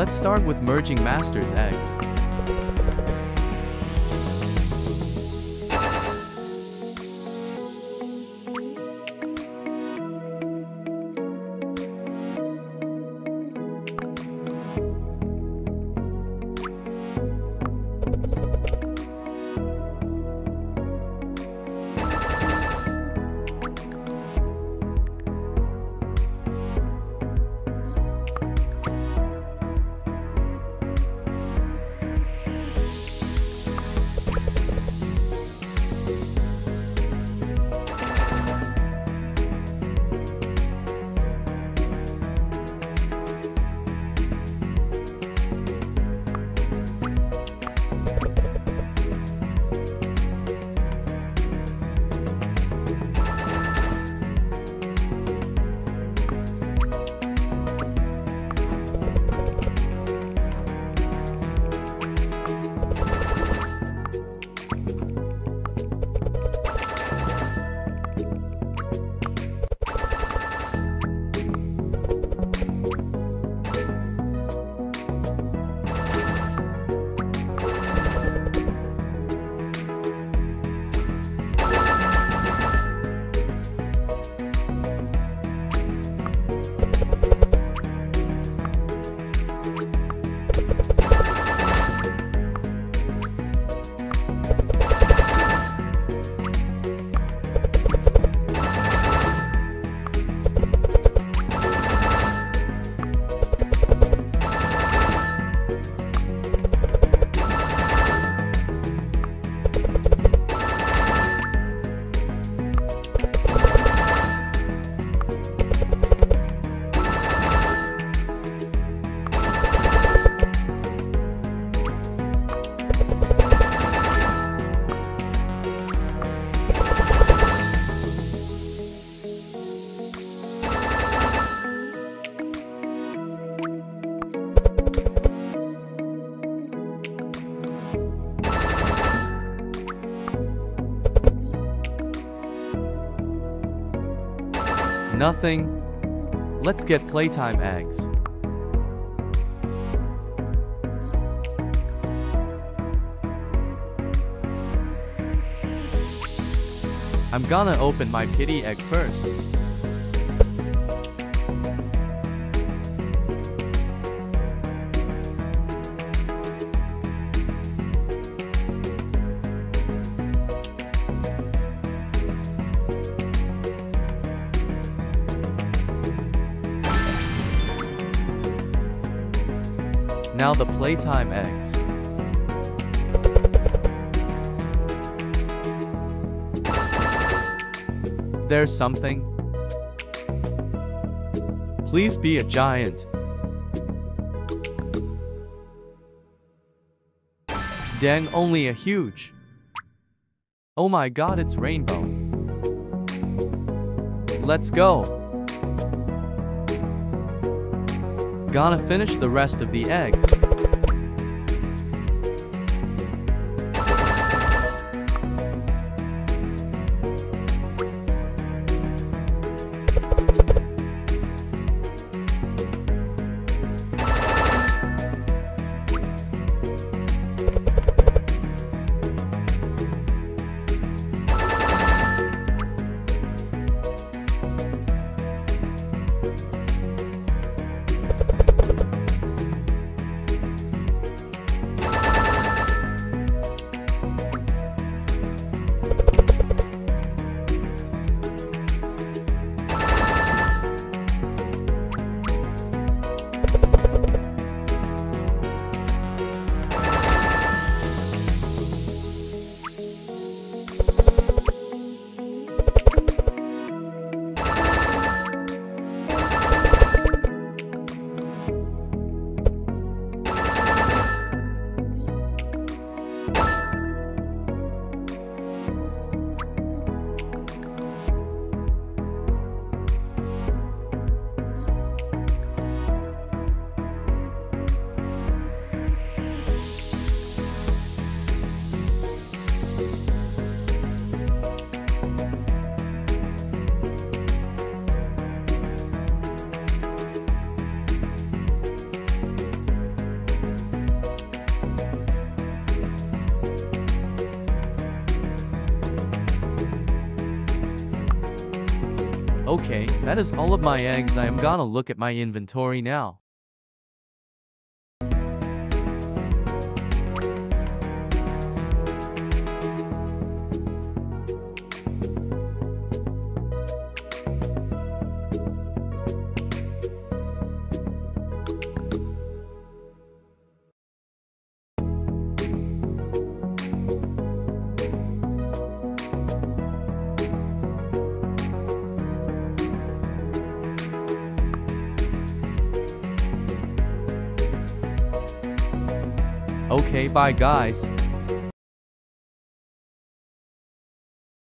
Let's start with merging master's eggs. Nothing. Let's get playtime eggs. I'm gonna open my kitty egg first. Now the playtime eggs. There's something. Please be a giant. Dang, only a huge. Oh my god, it's rainbow. Let's go. Gonna finish the rest of the eggs. Okay, that is all of my eggs. I am gonna look at my inventory now. Okay, bye guys.